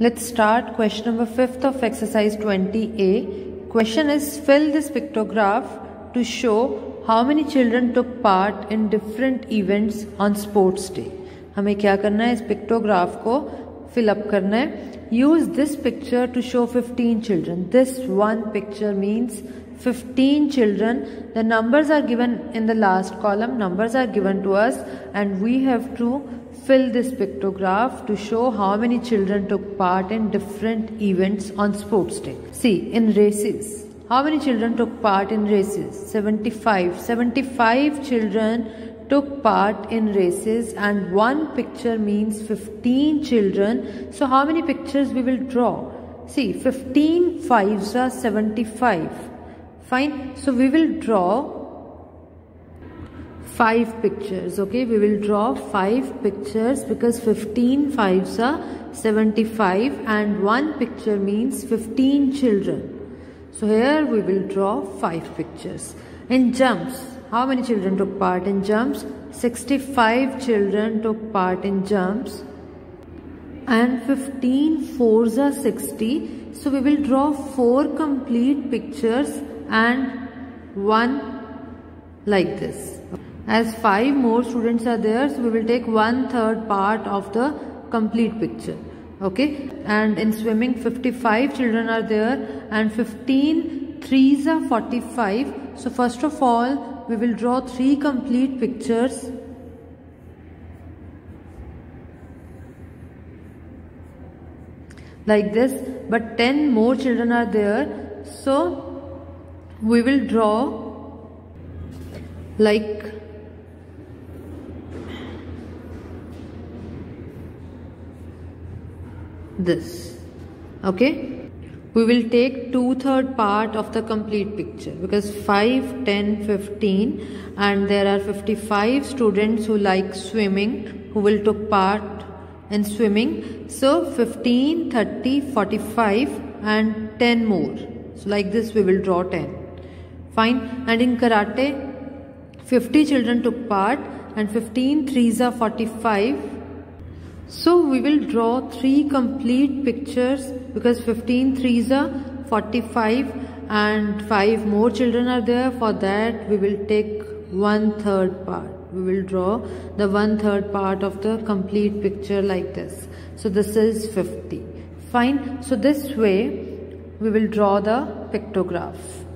Let's start question number 5th of exercise 20A. Question is fill this pictograph to show how many children took part in different events on sports day. हमें क्या करना है इस pictograph को fill up करना है use this picture to show 15 children this one picture means 15 children the numbers are given in the last column numbers are given to us and we have to fill this pictograph to show how many children took part in different events on sports day see in races how many children took part in races 75 75 children took part in races and one picture means 15 children. So how many pictures we will draw? See 15 fives are 75. Fine. So we will draw five pictures. Okay. We will draw five pictures because 15 fives are 75 and one picture means 15 children. So here we will draw five pictures. In jumps, how many children took part in jumps? 65 children took part in jumps and 15 fours are 60. So we will draw four complete pictures and one like this. As five more students are there, so we will take one third part of the complete picture. Okay. And in swimming, 55 children are there and 15 threes are 45. So first of all, we will draw three complete pictures like this but 10 more children are there so we will draw like this okay we will take two-third part of the complete picture because 5, 10, 15 and there are 55 students who like swimming who will took part in swimming. So 15, 30, 45 and 10 more. So like this we will draw 10. Fine. And in karate 50 children took part and 15 threes are 45 so we will draw three complete pictures because 15 threes are 45 and 5 more children are there. For that we will take one third part. We will draw the one third part of the complete picture like this. So this is 50. Fine. So this way we will draw the pictograph.